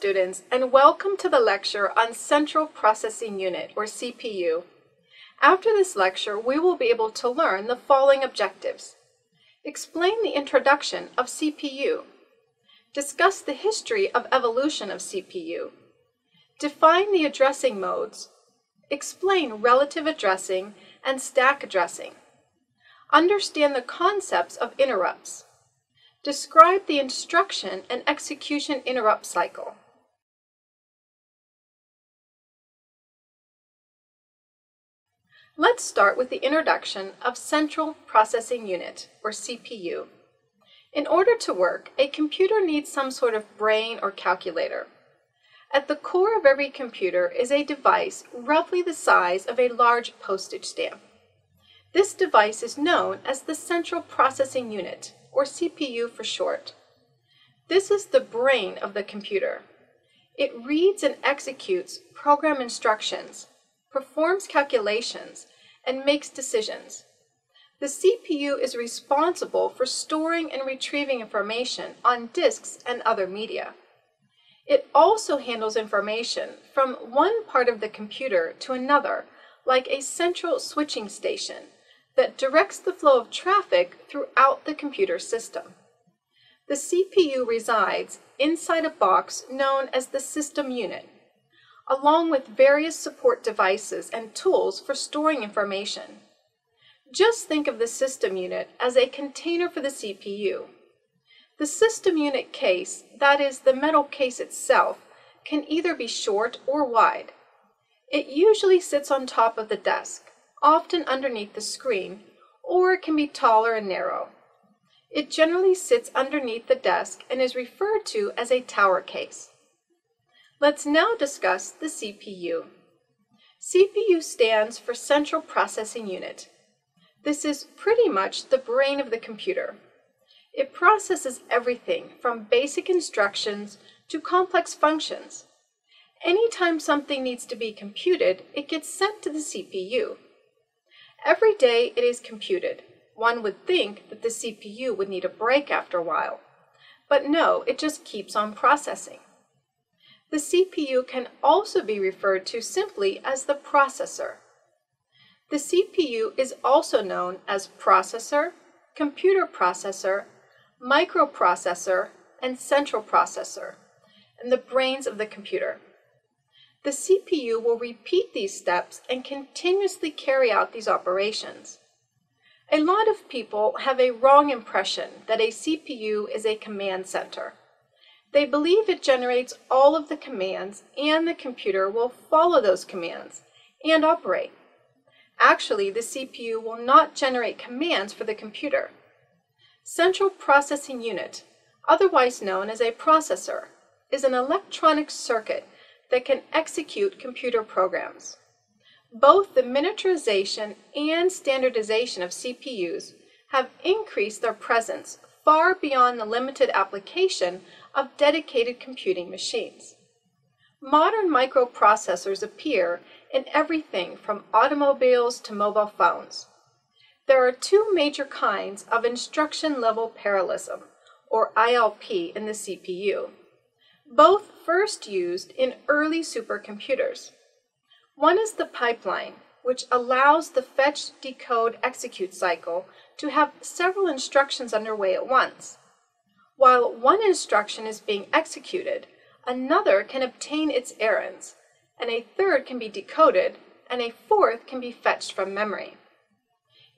Students and welcome to the lecture on Central Processing Unit or CPU. After this lecture we will be able to learn the following objectives. Explain the introduction of CPU. Discuss the history of evolution of CPU. Define the addressing modes. Explain relative addressing and stack addressing. Understand the concepts of interrupts. Describe the instruction and execution interrupt cycle. Let's start with the introduction of Central Processing Unit, or CPU. In order to work, a computer needs some sort of brain or calculator. At the core of every computer is a device roughly the size of a large postage stamp. This device is known as the Central Processing Unit, or CPU for short. This is the brain of the computer. It reads and executes program instructions, performs calculations, and makes decisions. The CPU is responsible for storing and retrieving information on disks and other media. It also handles information from one part of the computer to another, like a central switching station, that directs the flow of traffic throughout the computer system. The CPU resides inside a box known as the system unit, along with various support devices and tools for storing information. Just think of the system unit as a container for the CPU. The system unit case, that is, the metal case itself, can either be short or wide. It usually sits on top of the desk often underneath the screen, or it can be taller and narrow. It generally sits underneath the desk and is referred to as a tower case. Let's now discuss the CPU. CPU stands for Central Processing Unit. This is pretty much the brain of the computer. It processes everything from basic instructions to complex functions. Anytime something needs to be computed, it gets sent to the CPU. Every day it is computed. One would think that the CPU would need a break after a while. But no, it just keeps on processing. The CPU can also be referred to simply as the processor. The CPU is also known as processor, computer processor, microprocessor, and central processor, and the brains of the computer. The CPU will repeat these steps and continuously carry out these operations. A lot of people have a wrong impression that a CPU is a command center. They believe it generates all of the commands and the computer will follow those commands and operate. Actually, the CPU will not generate commands for the computer. Central Processing Unit, otherwise known as a processor, is an electronic circuit that can execute computer programs. Both the miniaturization and standardization of CPUs have increased their presence far beyond the limited application of dedicated computing machines. Modern microprocessors appear in everything from automobiles to mobile phones. There are two major kinds of instruction level parallelism, or ILP, in the CPU both first used in early supercomputers. One is the pipeline, which allows the fetch, decode, execute cycle to have several instructions underway at once. While one instruction is being executed, another can obtain its operands, and a third can be decoded, and a fourth can be fetched from memory.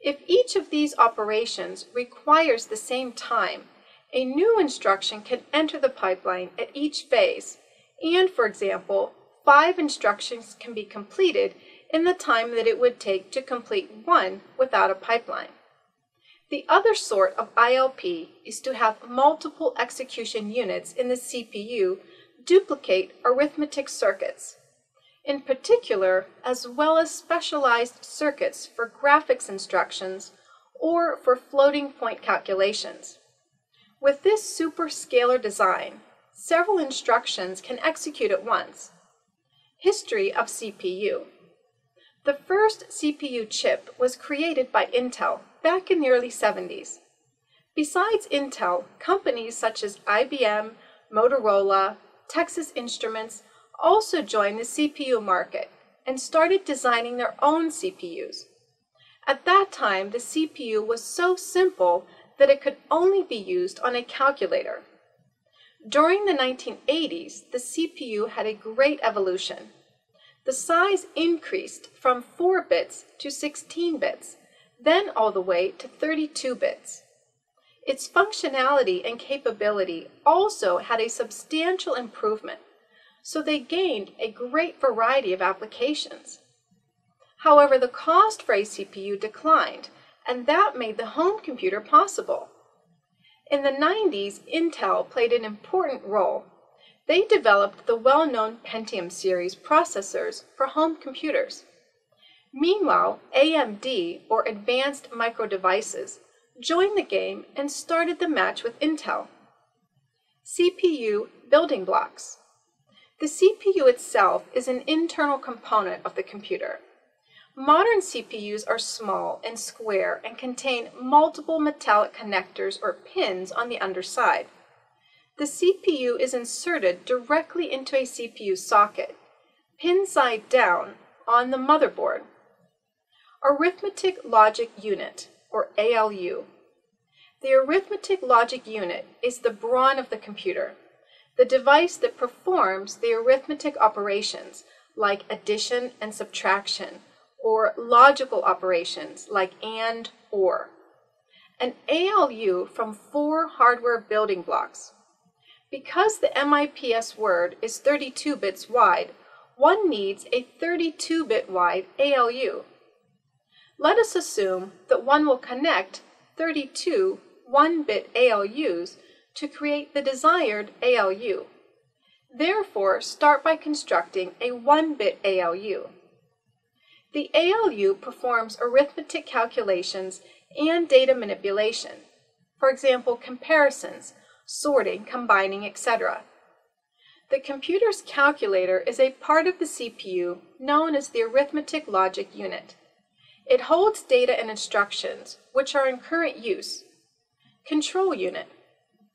If each of these operations requires the same time, a new instruction can enter the pipeline at each phase, and for example, five instructions can be completed in the time that it would take to complete one without a pipeline. The other sort of ILP is to have multiple execution units in the CPU duplicate arithmetic circuits, in particular, as well as specialized circuits for graphics instructions or for floating point calculations. With this superscalar design, several instructions can execute at once. History of CPU. The first CPU chip was created by Intel back in the early 70s. Besides Intel, companies such as IBM, Motorola, Texas Instruments also joined the CPU market and started designing their own CPUs. At that time, the CPU was so simple that it could only be used on a calculator. During the 1980s, the CPU had a great evolution. The size increased from 4 bits to 16 bits, then all the way to 32 bits. Its functionality and capability also had a substantial improvement, so they gained a great variety of applications. However, the cost for a CPU declined, and that made the home computer possible. In the 90s, Intel played an important role. They developed the well-known Pentium series processors for home computers. Meanwhile, AMD, or Advanced Micro Devices, joined the game and started the match with Intel. CPU building blocks. The CPU itself is an internal component of the computer. Modern CPUs are small and square and contain multiple metallic connectors or pins on the underside. The CPU is inserted directly into a CPU socket, pin side down, on the motherboard. Arithmetic Logic Unit, or ALU. The arithmetic logic unit is the brawn of the computer, the device that performs the arithmetic operations like addition and subtraction, or logical operations like AND, OR. An ALU from four hardware building blocks. Because the MIPS word is 32 bits wide, one needs a 32-bit wide ALU. Let us assume that one will connect 32 1-bit ALUs to create the desired ALU. Therefore, start by constructing a 1-bit ALU. The ALU performs arithmetic calculations and data manipulation, for example, comparisons, sorting, combining, etc. The computer's calculator is a part of the CPU known as the arithmetic logic unit. It holds data and instructions, which are in current use. Control unit.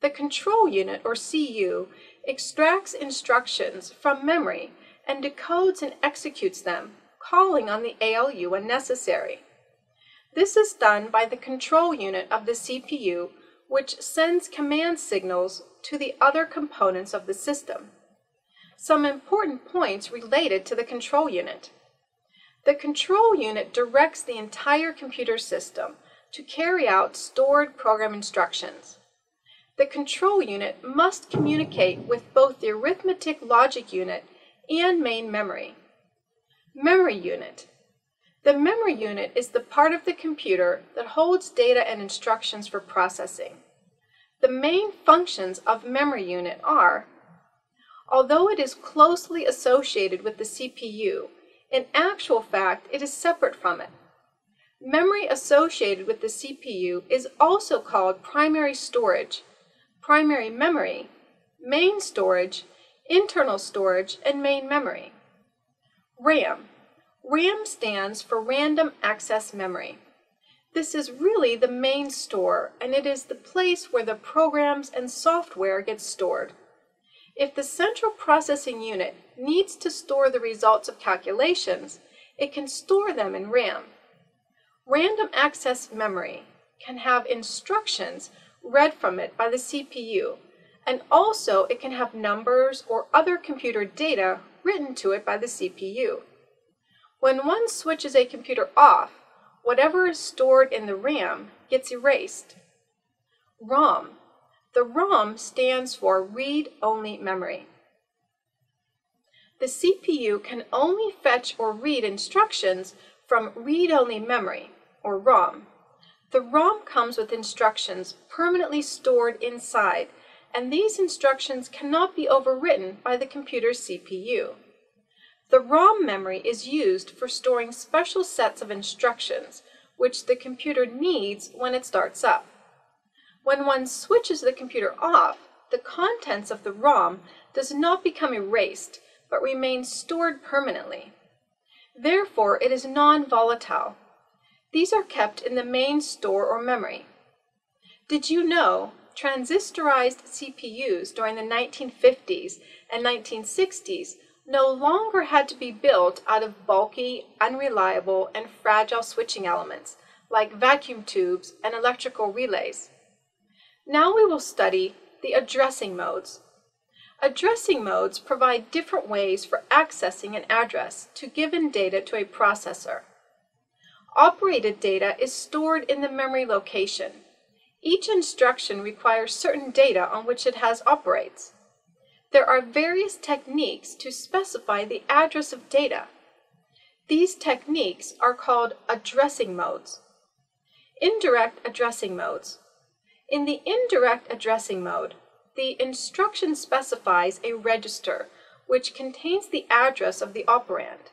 The control unit, or CU, extracts instructions from memory and decodes and executes them, calling on the ALU when necessary. This is done by the control unit of the CPU, which sends command signals to the other components of the system. Some important points related to the control unit. The control unit directs the entire computer system to carry out stored program instructions. The control unit must communicate with both the arithmetic logic unit and main memory. Memory unit. The memory unit is the part of the computer that holds data and instructions for processing. The main functions of memory unit are, although it is closely associated with the CPU, in actual fact it is separate from it. Memory associated with the CPU is also called primary storage, primary memory, main storage, internal storage, and main memory. RAM. RAM stands for Random Access Memory. This is really the main store, and it is the place where the programs and software get stored. If the central processing unit needs to store the results of calculations, it can store them in RAM. Random access memory can have instructions read from it by the CPU, and also it can have numbers or other computer data written to it by the CPU. When one switches a computer off, whatever is stored in the RAM gets erased. ROM. The ROM stands for read-only memory. The CPU can only fetch or read instructions from read-only memory, or ROM. The ROM comes with instructions permanently stored inside, and these instructions cannot be overwritten by the computer's CPU. The ROM memory is used for storing special sets of instructions, which the computer needs when it starts up. When one switches the computer off, the contents of the ROM does not become erased, but remains stored permanently. Therefore, it is non-volatile, these are kept in the main store or memory. Did you know transistorized CPUs during the 1950s and 1960s no longer had to be built out of bulky, unreliable, and fragile switching elements like vacuum tubes and electrical relays. Now we will study the addressing modes. Addressing modes provide different ways for accessing an address to given data to a processor. Operated data is stored in the memory location. Each instruction requires certain data on which it has operates. There are various techniques to specify the address of data. These techniques are called addressing modes. Indirect addressing modes. In the indirect addressing mode, the instruction specifies a register which contains the address of the operand.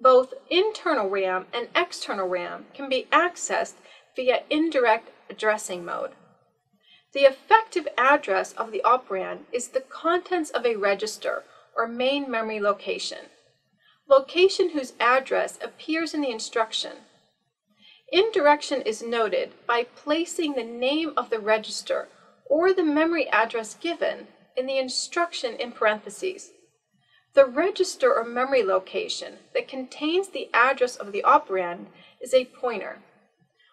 Both internal RAM and external RAM can be accessed via indirect addressing mode. The effective address of the operand is the contents of a register or main memory location, location whose address appears in the instruction. Indirection is noted by placing the name of the register or the memory address given in the instruction in parentheses. The register or memory location that contains the address of the operand is a pointer.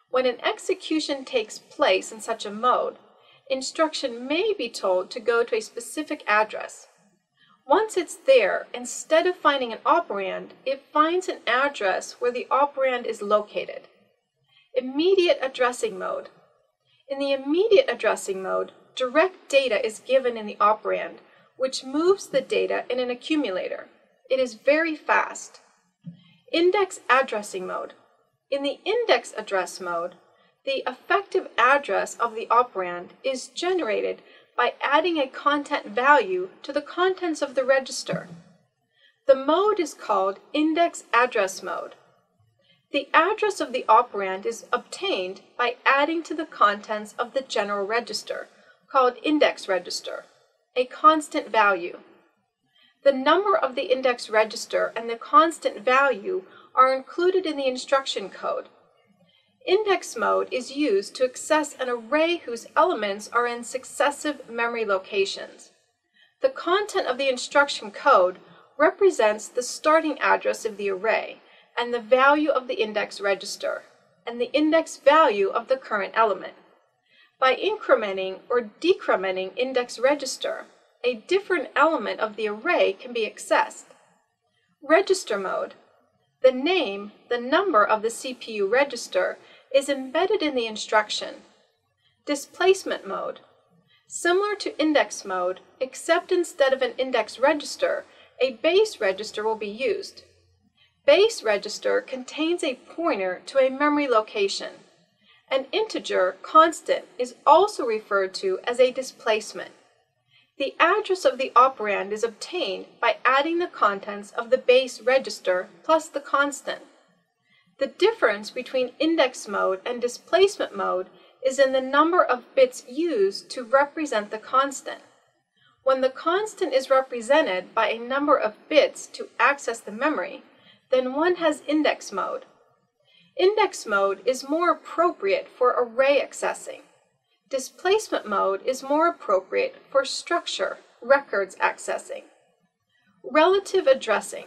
When an execution takes place in such a mode, instruction may be told to go to a specific address. Once it's there, instead of finding an operand, it finds an address where the operand is located. Immediate addressing mode. In the immediate addressing mode, direct data is given in the operand, which moves the data in an accumulator. It is very fast. Index addressing mode. In the index address mode, the effective address of the operand is generated by adding a content value to the contents of the register. The mode is called index address mode. The address of the operand is obtained by adding to the contents of the general register, called index register, a constant value. The number of the index register and the constant value are included in the instruction code Index mode is used to access an array whose elements are in successive memory locations. The content of the instruction code represents the starting address of the array and the value of the index register, and the index value of the current element. By incrementing or decrementing index register, a different element of the array can be accessed. Register mode. The name, the number of the CPU register, is embedded in the instruction. Displacement mode. Similar to index mode, except instead of an index register, a base register will be used. Base register contains a pointer to a memory location. An integer, constant, is also referred to as a displacement. The address of the operand is obtained by adding the contents of the base register plus the constant. The difference between index mode and displacement mode is in the number of bits used to represent the constant. When the constant is represented by a number of bits to access the memory, then one has index mode. Index mode is more appropriate for array accessing. Displacement mode is more appropriate for structure, records accessing. Relative addressing.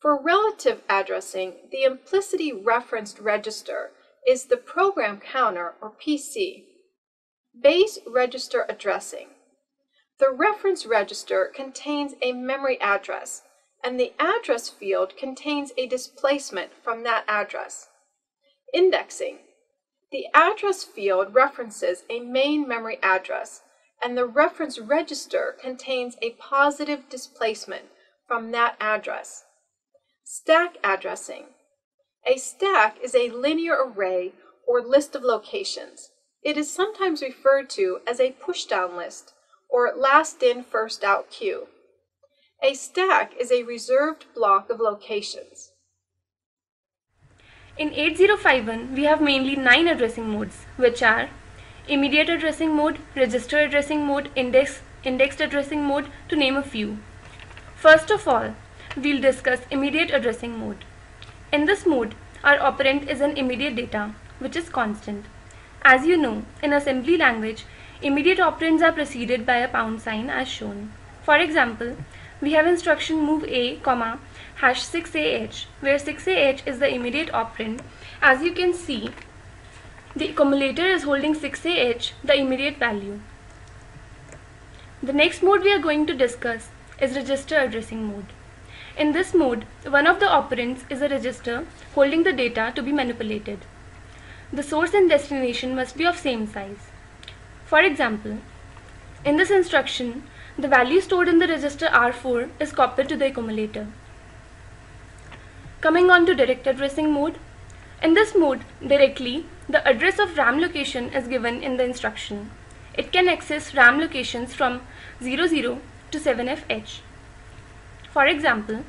For relative addressing, the implicitly referenced register is the program counter, or PC. Base register addressing. The reference register contains a memory address, and the address field contains a displacement from that address. Indexing. The address field references a main memory address, and the reference register contains a positive displacement from that address. Stack addressing. A stack is a linear array or list of locations. It is sometimes referred to as a pushdown list or last in, first out queue. A stack is a reserved block of locations. In 8051, we have mainly nine addressing modes, which are immediate addressing mode, register addressing mode, index, indexed addressing mode, to name a few. First of all, we'll discuss immediate addressing mode. In this mode, our operand is an immediate data, which is constant. As you know, in assembly language, immediate operands are preceded by a pound sign as shown. For example, we have instruction move A, comma, hash 6AH, where 6AH is the immediate operand. As you can see, the accumulator is holding 6AH, the immediate value. The next mode we are going to discuss is register addressing mode. In this mode, one of the operands is a register holding the data to be manipulated. The source and destination must be of same size. For example, in this instruction, the value stored in the register R4 is copied to the accumulator. Coming on to direct addressing mode. In this mode, directly, the address of RAM location is given in the instruction. It can access RAM locations from 00 to 7FH. For example,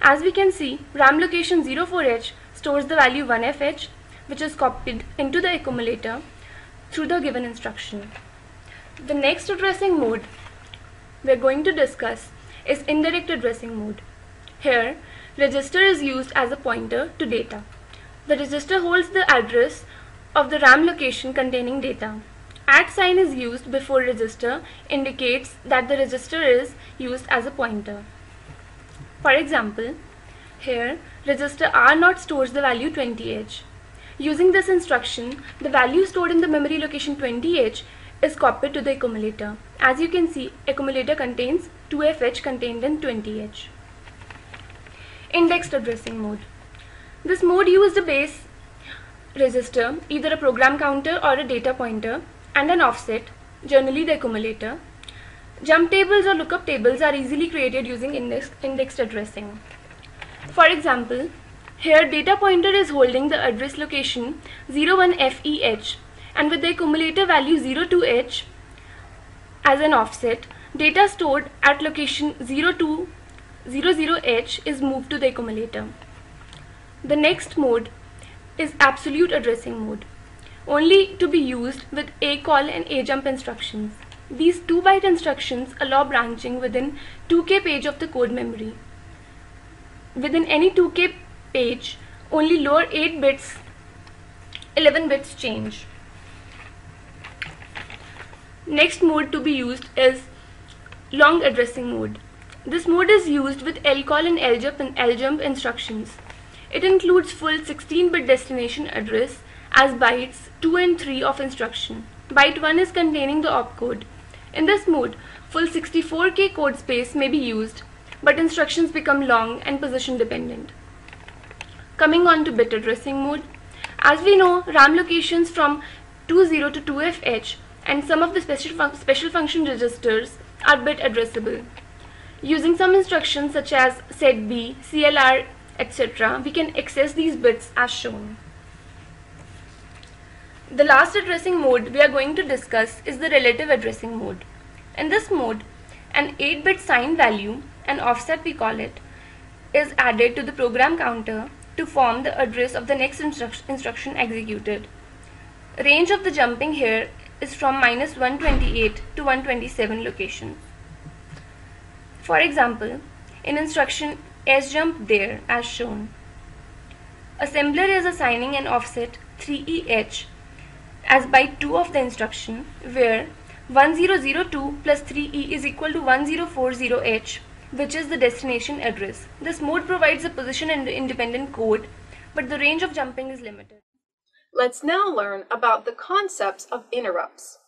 as we can see, RAM location 04H stores the value 1FH which is copied into the accumulator through the given instruction. The next addressing mode we're going to discuss is indirect addressing mode. Here, register is used as a pointer to data. The register holds the address of the RAM location containing data. At sign is used before register indicates that the register is used as a pointer. For example, here register R0 stores the value 20H. Using this instruction, the value stored in the memory location 20H is copied to the accumulator. As you can see, accumulator contains 2FH contained in 20H. Indexed addressing mode. This mode used a base register, either a program counter or a data pointer, and an offset, generally the accumulator. Jump tables or lookup tables are easily created using index, indexed addressing. For example, here data pointer is holding the address location 01FEH and with the accumulator value 02H as an offset, data stored at location 0200H is moved to the accumulator. The next mode is absolute addressing mode, only to be used with a call and a jump instructions. These 2-byte instructions allow branching within 2K page of the code memory. Within any 2K page, only lower 8 bits, 11 bits change. Next mode to be used is long addressing mode. This mode is used with lcall and ljump, and ljump instructions. It includes full 16-bit destination address as bytes 2 and 3 of instruction. Byte 1 is containing the opcode. In this mode, full 64k code space may be used, but instructions become long and position dependent. Coming on to bit addressing mode. As we know, RAM locations from 20 to 2FH and some of the special, fun special function registers are bit addressable. Using some instructions such as setb, CLR, etc., we can access these bits as shown. The last addressing mode we are going to discuss is the relative addressing mode. In this mode, an 8-bit sign value, an offset we call it, is added to the program counter to form the address of the next instru instruction executed. Range of the jumping here is from minus 128 to 127 locations. For example, in instruction S jump there as shown, assembler is assigning an offset 3EH as byte 2 of the instruction where 1002 plus 3E is equal to 1040H which is the destination address. This mode provides a position and independent code but the range of jumping is limited. Let's now learn about the concepts of interrupts.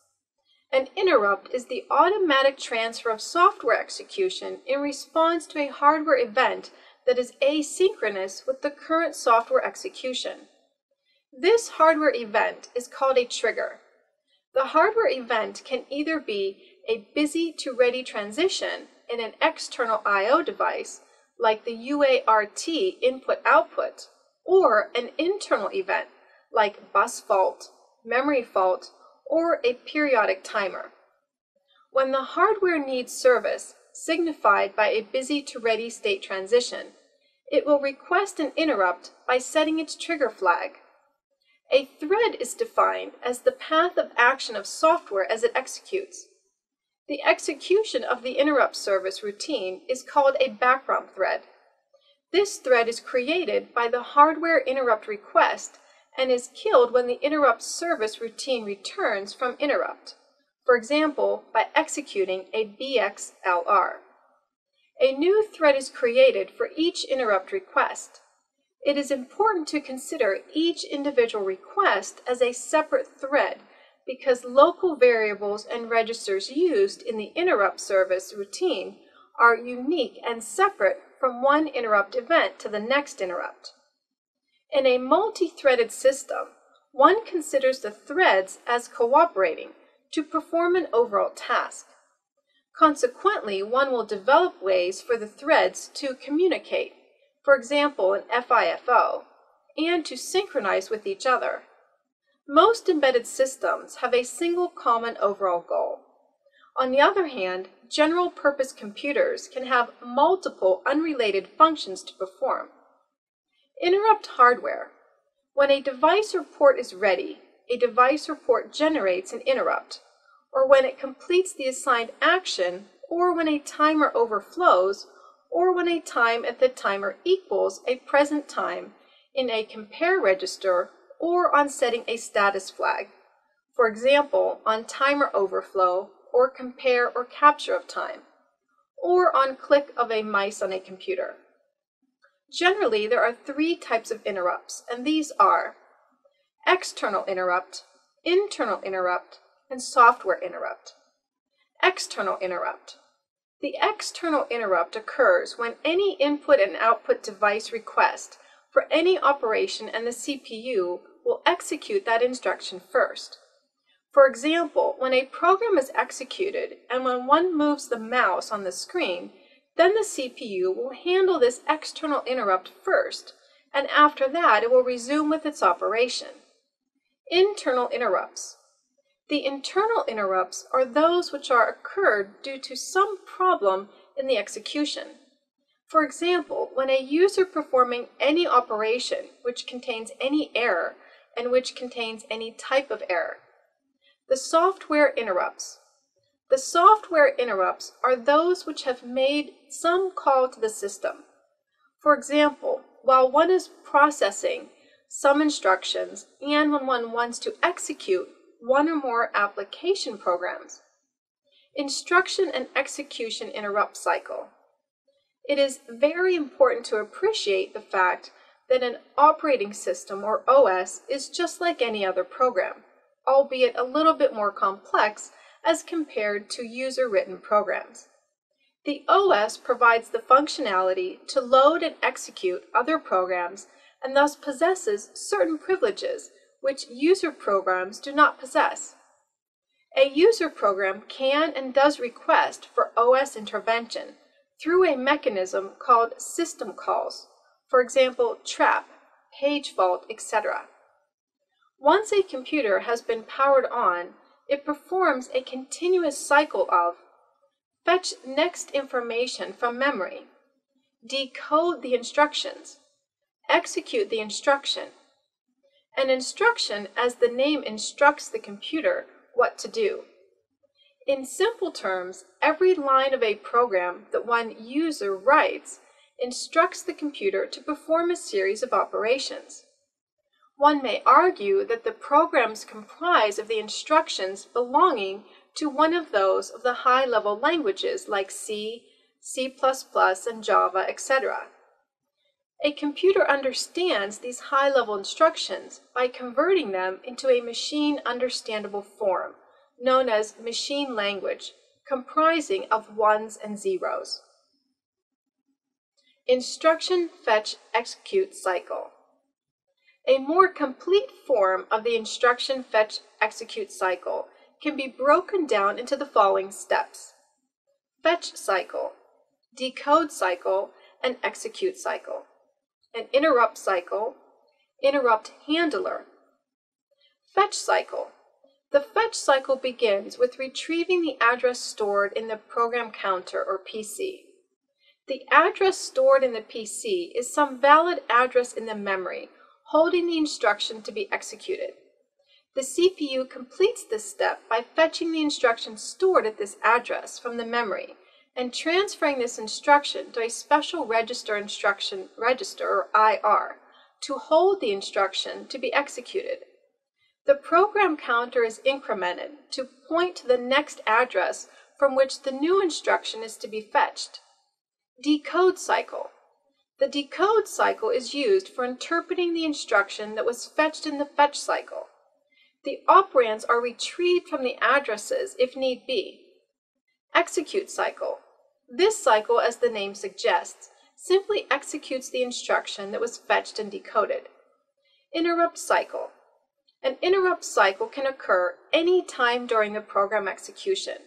An interrupt is the automatic transfer of software execution in response to a hardware event that is asynchronous with the current software execution. This hardware event is called a trigger. The hardware event can either be a busy to ready transition in an external I.O. device, like the UART input-output, or an internal event, like bus fault, memory fault, or a periodic timer. When the hardware needs service, signified by a busy to ready state transition, it will request an interrupt by setting its trigger flag. A thread is defined as the path of action of software as it executes. The execution of the interrupt service routine is called a background thread. This thread is created by the hardware interrupt request and is killed when the interrupt service routine returns from interrupt. for example, by executing a BXLR. A new thread is created for each interrupt request. It is important to consider each individual request as a separate thread because local variables and registers used in the interrupt service routine are unique and separate from one interrupt event to the next interrupt. In a multi-threaded system, one considers the threads as cooperating to perform an overall task. Consequently, one will develop ways for the threads to communicate, for example in FIFO, and to synchronize with each other. Most embedded systems have a single common overall goal. On the other hand, general purpose computers can have multiple unrelated functions to perform. Interrupt hardware. When a device or port is ready, a device or port generates an interrupt, or when it completes the assigned action, or when a timer overflows, or when a time at the timer equals a present time in a compare register or on setting a status flag. For example, on timer overflow or compare or capture of time, or on click of a mice on a computer. Generally, there are three types of interrupts, and these are external interrupt, internal interrupt, and software interrupt. External interrupt. The external interrupt occurs when any input and output device request for any operation and the CPU will execute that instruction first. For example, when a program is executed and when one moves the mouse on the screen, then the CPU will handle this external interrupt first, and after that it will resume with its operation. Internal interrupts. The internal interrupts are those which are occurred due to some problem in the execution. For example, when a user performing any operation which contains any error and which contains any type of error the software interrupts. The software interrupts are those which have made some call to the system. For example, while one is processing some instructions and when one wants to execute one or more application programs. Instruction and execution interrupt cycle. It is very important to appreciate the fact that an operating system or OS is just like any other program albeit a little bit more complex as compared to user-written programs. The OS provides the functionality to load and execute other programs and thus possesses certain privileges which user programs do not possess. A user program can and does request for OS intervention through a mechanism called system calls, for example, trap, page fault, etc. Once a computer has been powered on, it performs a continuous cycle of fetch next information from memory, decode the instructions, execute the instruction. An instruction as the name instructs the computer what to do. In simple terms, every line of a program that one user writes instructs the computer to perform a series of operations. One may argue that the programs comprise of the instructions belonging to one of those of the high-level languages like C, C++, and Java, etc. A computer understands these high-level instructions by converting them into a machine-understandable form, known as machine language, comprising of ones and zeros. Instruction Fetch Execute Cycle a more complete form of the instruction fetch execute cycle can be broken down into the following steps. Fetch cycle, decode cycle, and execute cycle. An interrupt cycle, interrupt handler. Fetch cycle. The fetch cycle begins with retrieving the address stored in the program counter or PC. The address stored in the PC is some valid address in the memory holding the instruction to be executed. The CPU completes this step by fetching the instruction stored at this address from the memory and transferring this instruction to a special register instruction register or IR to hold the instruction to be executed. The program counter is incremented to point to the next address from which the new instruction is to be fetched. Decode cycle. The decode cycle is used for interpreting the instruction that was fetched in the fetch cycle. The operands are retrieved from the addresses if need be. Execute cycle. This cycle, as the name suggests, simply executes the instruction that was fetched and decoded. Interrupt cycle. An interrupt cycle can occur any time during the program execution.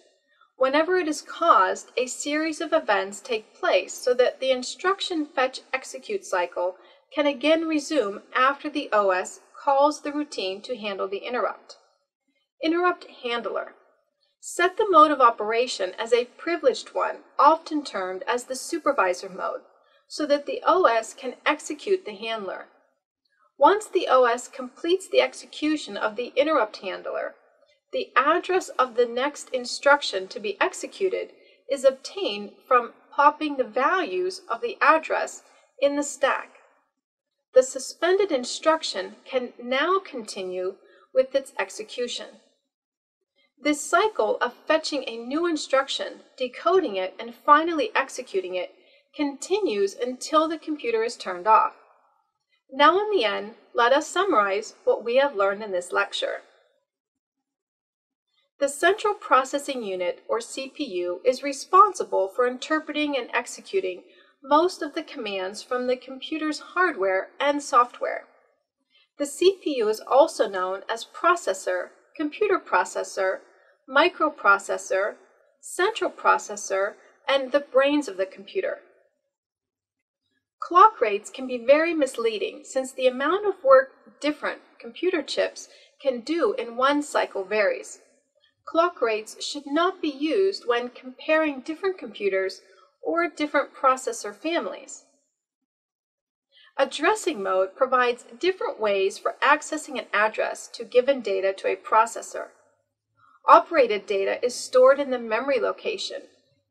Whenever it is caused, a series of events take place so that the instruction fetch execute cycle can again resume after the OS calls the routine to handle the interrupt. Interrupt handler. Set the mode of operation as a privileged one, often termed as the supervisor mode, so that the OS can execute the handler. Once the OS completes the execution of the interrupt handler, the address of the next instruction to be executed is obtained from popping the values of the address in the stack. The suspended instruction can now continue with its execution. This cycle of fetching a new instruction, decoding it, and finally executing it continues until the computer is turned off. Now in the end, let us summarize what we have learned in this lecture. The Central Processing Unit, or CPU, is responsible for interpreting and executing most of the commands from the computer's hardware and software. The CPU is also known as processor, computer processor, microprocessor, central processor, and the brains of the computer. Clock rates can be very misleading since the amount of work different computer chips can do in one cycle varies. Clock rates should not be used when comparing different computers or different processor families. Addressing mode provides different ways for accessing an address to given data to a processor. Operated data is stored in the memory location.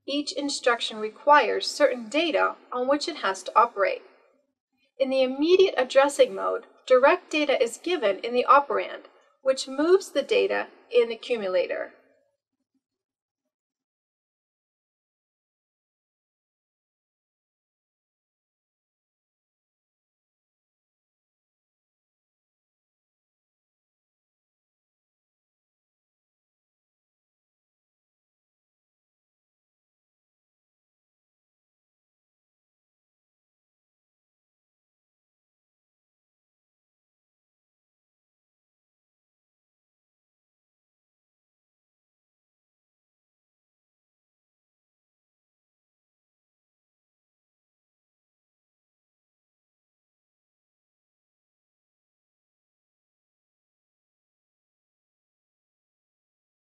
Each instruction requires certain data on which it has to operate. In the immediate addressing mode, direct data is given in the operand, which moves the data in the accumulator.